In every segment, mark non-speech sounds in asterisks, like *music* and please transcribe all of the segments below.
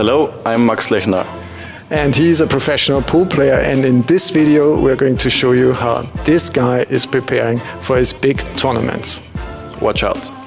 Hello, I'm Max Lechner. And he's a professional pool player. And in this video, we're going to show you how this guy is preparing for his big tournaments. Watch out.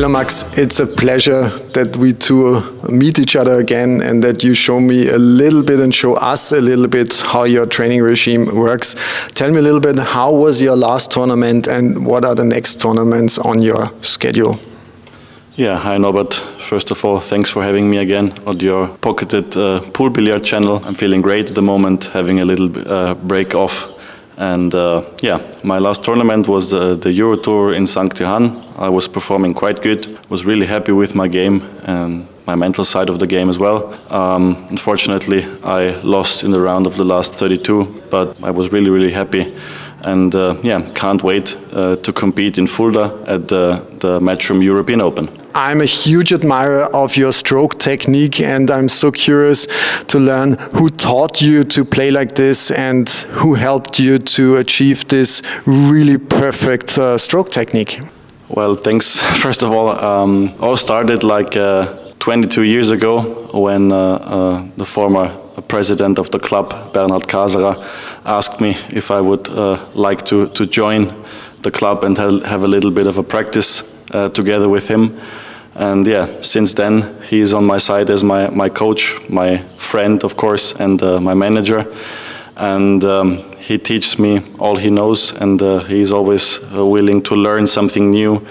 Hello, Max. It's a pleasure that we two meet each other again and that you show me a little bit and show us a little bit how your training regime works. Tell me a little bit how was your last tournament and what are the next tournaments on your schedule? Yeah, hi Norbert. First of all, thanks for having me again on your pocketed uh, pool billiard channel. I'm feeling great at the moment, having a little uh, break off and uh, yeah, my last tournament was uh, the Euro Tour in St. Johann. I was performing quite good, was really happy with my game and my mental side of the game as well. Um, unfortunately, I lost in the round of the last 32, but I was really, really happy. And uh, yeah, can't wait uh, to compete in Fulda at the, the Matchroom European Open. I'm a huge admirer of your stroke technique, and I'm so curious to learn who taught you to play like this and who helped you to achieve this really perfect uh, stroke technique. Well, thanks. *laughs* First of all, um, all started like uh, 22 years ago when uh, uh, the former president of the club, Bernhard Kaserer, asked me if I would uh, like to, to join the club and have a little bit of a practice uh, together with him. And yeah, since then, he's on my side as my, my coach, my friend, of course, and uh, my manager. And um, he teaches me all he knows, and uh, he's always uh, willing to learn something new.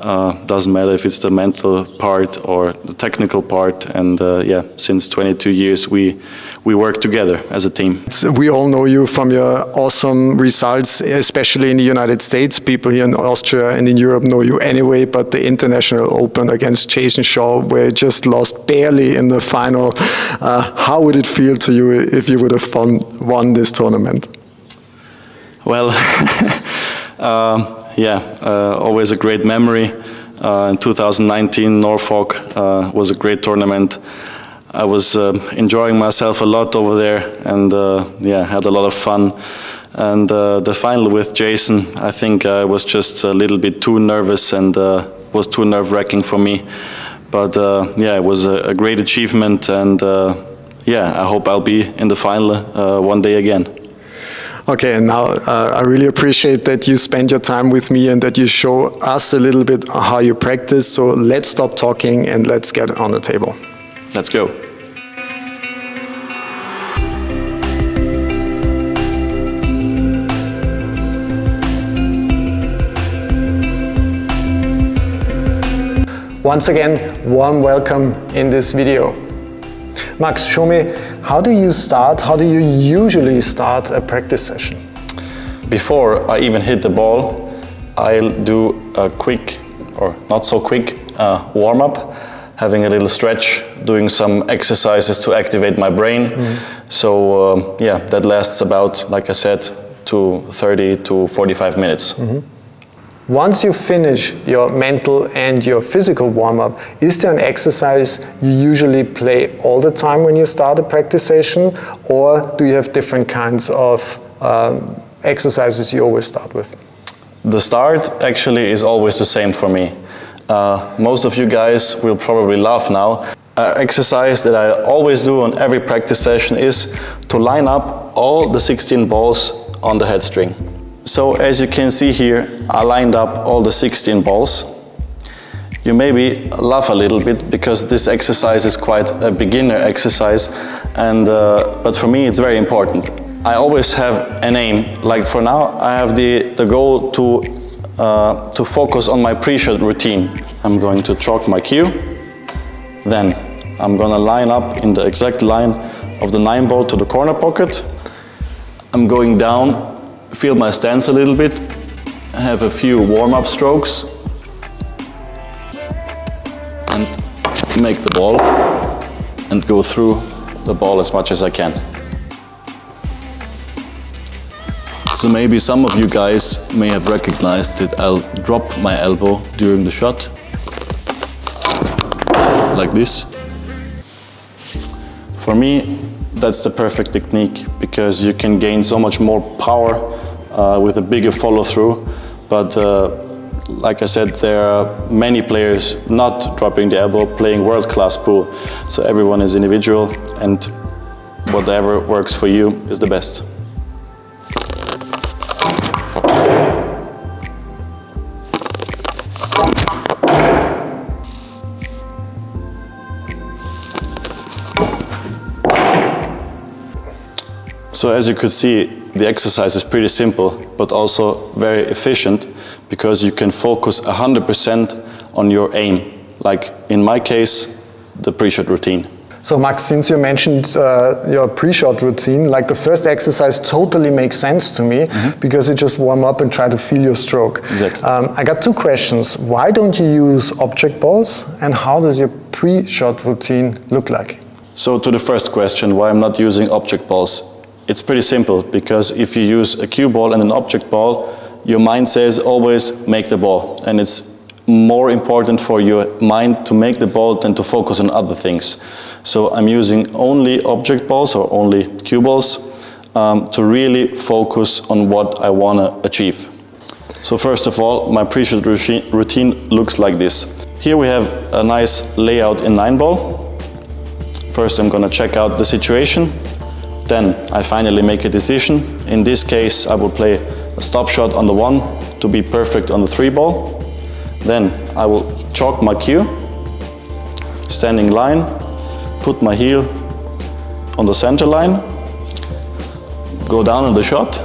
Uh, doesn't matter if it's the mental part or the technical part. And uh, yeah, since 22 years, we we work together as a team. We all know you from your awesome results, especially in the United States. People here in Austria and in Europe know you anyway, but the International Open against Jayson Shaw, where you just lost barely in the final. Uh, how would it feel to you if you would have won, won this tournament? Well, *laughs* uh, yeah, uh, always a great memory. Uh, in 2019, Norfolk uh, was a great tournament. I was uh, enjoying myself a lot over there and uh, yeah, had a lot of fun. And uh, the final with Jayson, I think I was just a little bit too nervous and uh, was too nerve-wracking for me. But uh, yeah, it was a, a great achievement and uh, yeah, I hope I'll be in the final one day again. Okay, and now uh, I really appreciate that you spend your time with me and that you show us a little bit how you practice. So let's stop talking and let's get on the table. Let's go. Once again, warm welcome in this video. Max, show me, how do you start, how do you usually start a practice session? Before I even hit the ball, I'll do a quick, or not so quick, uh, warm-up having a little stretch, doing some exercises to activate my brain. Mm. So um, yeah, that lasts about, like I said, to 30 to 45 minutes. Mm -hmm. Once you finish your mental and your physical warm-up, is there an exercise you usually play all the time when you start a practice session, or do you have different kinds of um, exercises you always start with? The start actually is always the same for me. Uh, most of you guys will probably laugh now. Exercise that I always do on every practice session is to line up all the 16 balls on the head string. So as you can see here, I lined up all the 16 balls. You maybe laugh a little bit because this exercise is quite a beginner exercise, and uh, but for me it's very important. I always have an aim. Like for now, I have the, the goal to uh, to focus on my pre-shot routine. I'm going to chalk my cue, then I'm gonna line up in the exact line of the nine ball to the corner pocket. I'm going down, feel my stance a little bit, have a few warm-up strokes, and make the ball and go through the ball as much as I can. So maybe some of you guys may have recognized that I'll drop my elbow during the shot, like this. For me, that's the perfect technique because you can gain so much more power uh, with a bigger follow through. But uh, like I said, there are many players not dropping the elbow, playing world-class pool. So everyone is individual and whatever works for you is the best. So as you could see, the exercise is pretty simple, but also very efficient because you can focus 100% on your aim. Like in my case, the pre-shot routine. So Max, since you mentioned uh, your pre-shot routine, like the first exercise totally makes sense to me mm -hmm. because you just warm up and try to feel your stroke. Exactly. Um, I got two questions. Why don't you use object balls and how does your pre-shot routine look like? So to the first question, why I'm not using object balls. It's pretty simple because if you use a cue ball and an object ball, your mind says always make the ball. And it's more important for your mind to make the ball than to focus on other things. So I'm using only object balls or only cue balls um, to really focus on what I want to achieve. So first of all, my pre-shot routine looks like this. Here we have a nice layout in nine ball. First I'm going to check out the situation then I finally make a decision. In this case, I will play a stop shot on the one to be perfect on the three ball. Then I will chalk my cue, standing line, put my heel on the center line, go down on the shot,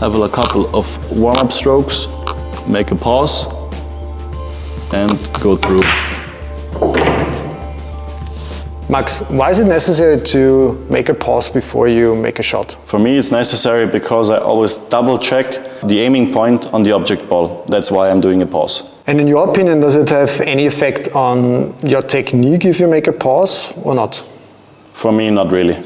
have a couple of warm-up strokes, make a pause, and go through. Max, why is it necessary to make a pause before you make a shot? For me, it's necessary because I always double check the aiming point on the object ball. That's why I'm doing a pause. And in your opinion, does it have any effect on your technique if you make a pause or not? For me, not really.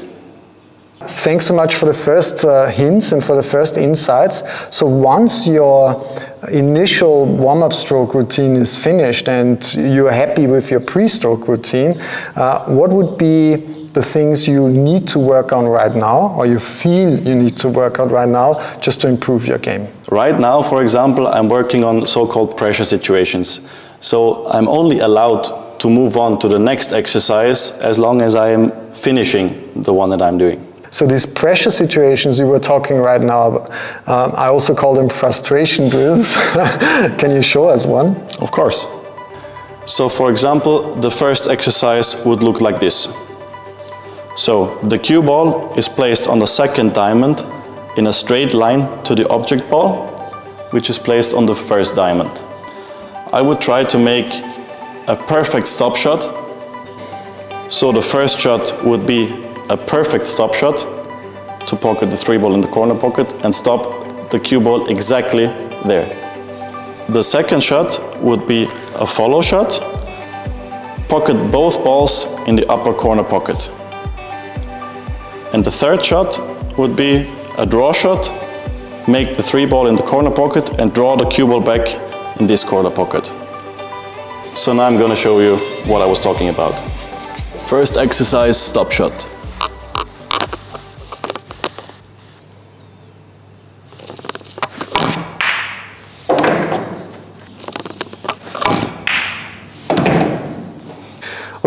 Thanks so much for the first uh, hints and for the first insights. So once your initial warm-up stroke routine is finished and you're happy with your pre-stroke routine, uh, what would be the things you need to work on right now or you feel you need to work on right now just to improve your game? Right now, for example, I'm working on so-called pressure situations. So I'm only allowed to move on to the next exercise as long as I am finishing the one that I'm doing. So these pressure situations you were talking right now, um, I also call them frustration drills. *laughs* Can you show us one? Of course. So for example, the first exercise would look like this. So the cue ball is placed on the second diamond in a straight line to the object ball, which is placed on the first diamond. I would try to make a perfect stop shot. So the first shot would be a perfect stop shot to pocket the three ball in the corner pocket and stop the cue ball exactly there. The second shot would be a follow shot, pocket both balls in the upper corner pocket. And the third shot would be a draw shot, make the three ball in the corner pocket and draw the cue ball back in this corner pocket. So now I'm gonna show you what I was talking about. First exercise, stop shot.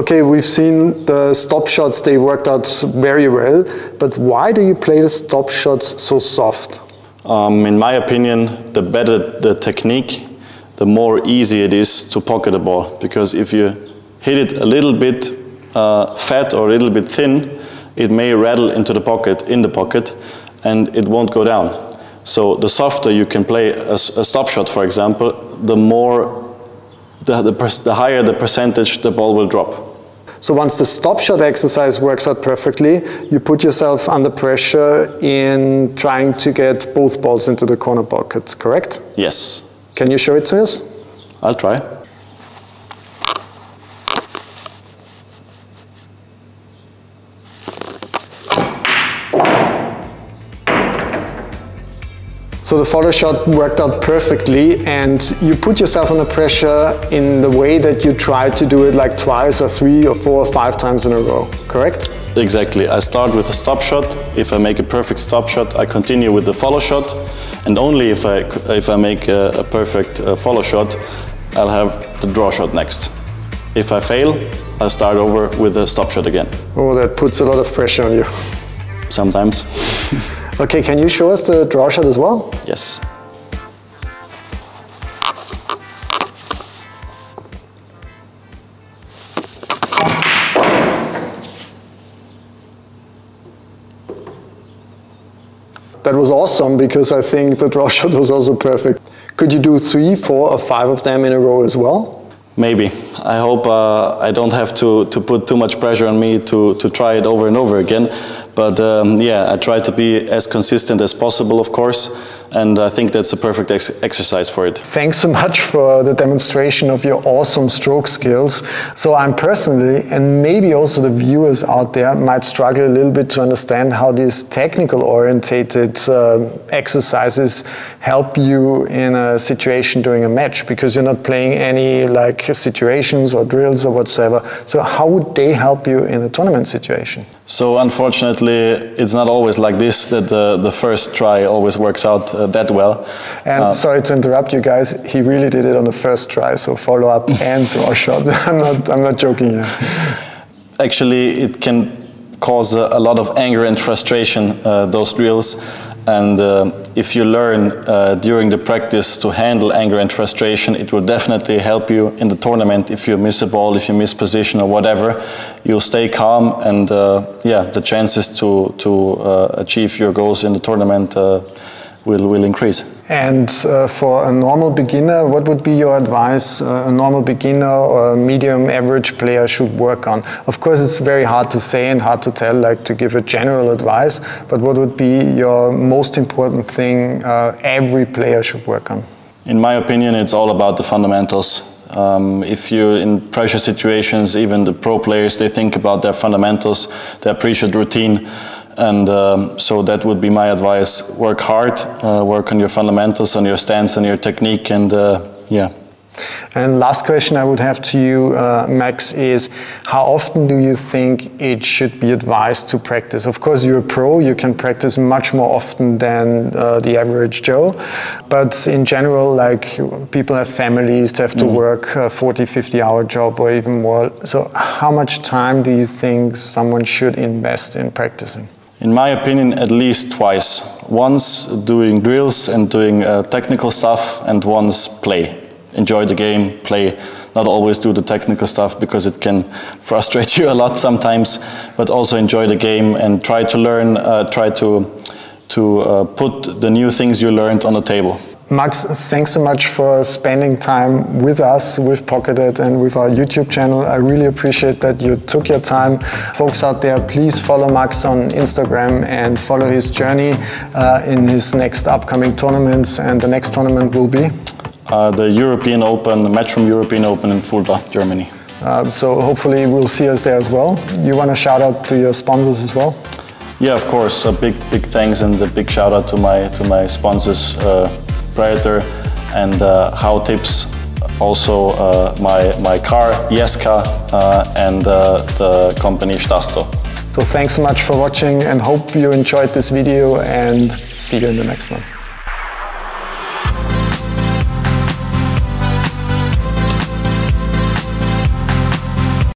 Okay, we've seen the stop shots, they worked out very well, but why do you play the stop shots so soft? Um, in my opinion, the better the technique, the more easy it is to pocket a ball. Because if you hit it a little bit uh, fat or a little bit thin, it may rattle into the pocket, in the pocket, and it won't go down. So the softer you can play a, a stop shot, for example, the more, the, the, the higher the percentage the ball will drop. So once the stop shot exercise works out perfectly, you put yourself under pressure in trying to get both balls into the corner pocket, correct? Yes. Can you show it to us? I'll try. So the follow shot worked out perfectly and you put yourself under pressure in the way that you try to do it like twice or three or four or five times in a row, correct? Exactly. I start with a stop shot. If I make a perfect stop shot, I continue with the follow shot. And only if I, if I make a, a perfect uh, follow shot, I'll have the draw shot next. If I fail, I'll start over with a stop shot again. Oh, that puts a lot of pressure on you. Sometimes. *laughs* Okay, can you show us the draw shot as well? Yes. That was awesome because I think the draw *laughs* shot was also perfect. Could you do three, four, or five of them in a row as well? Maybe. I hope uh, I don't have to, to put too much pressure on me to, to try it over and over again. But um, yeah, I try to be as consistent as possible, of course and I think that's a perfect ex exercise for it. Thanks so much for the demonstration of your awesome stroke skills. So I'm personally, and maybe also the viewers out there, might struggle a little bit to understand how these technical orientated uh, exercises help you in a situation during a match because you're not playing any like situations or drills or whatsoever. So how would they help you in a tournament situation? So unfortunately, it's not always like this that the, the first try always works out that well. And uh, sorry to interrupt you guys, he really did it on the first try, so follow up *laughs* and draw shot. *laughs* I'm not, I'm not joking here. Actually, it can cause a, a lot of anger and frustration, uh, those drills. And uh, if you learn uh, during the practice to handle anger and frustration, it will definitely help you in the tournament. If you miss a ball, if you miss position or whatever, you'll stay calm and uh, yeah, the chances to, to uh, achieve your goals in the tournament uh, will, will increase. And uh, for a normal beginner, what would be your advice uh, a normal beginner or a medium average player should work on? Of course, it's very hard to say and hard to tell, like to give a general advice, but what would be your most important thing uh, every player should work on? In my opinion, it's all about the fundamentals. Um, if you're in pressure situations, even the pro players, they think about their fundamentals, their pre-shot routine. And um, so that would be my advice. Work hard, uh, work on your fundamentals, on your stance, on your technique, and uh, yeah. And last question I would have to you, uh, Max, is how often do you think it should be advised to practice? Of course, you're a pro, you can practice much more often than uh, the average Joe. But in general, like people have families, they have to mm -hmm. work a 40, 50 hour job or even more. So how much time do you think someone should invest in practicing? In my opinion, at least twice. Once doing drills and doing uh, technical stuff, and once play. Enjoy the game, play. Not always do the technical stuff because it can *laughs* frustrate you a lot sometimes, but also enjoy the game and try to learn, uh, try to, to uh, put the new things you learned on the table. Max, thanks so much for spending time with us, with Pocketed and with our YouTube channel. I really appreciate that you took your time. Folks out there, please follow Max on Instagram and follow his journey uh, in his next upcoming tournaments. And the next tournament will be? Uh, the European Open, the Matchroom European Open in Fulda, Germany. Uh, so hopefully we'll see us there as well. You want to shout out to your sponsors as well? Yeah, of course. A big, big thanks and a big shout out to my to my sponsors. Predator and uh, How Tips, also uh, my, my car, Jeska, uh, and the company Stasto. So thanks so much for watching and hope you enjoyed this video and see you in the next one.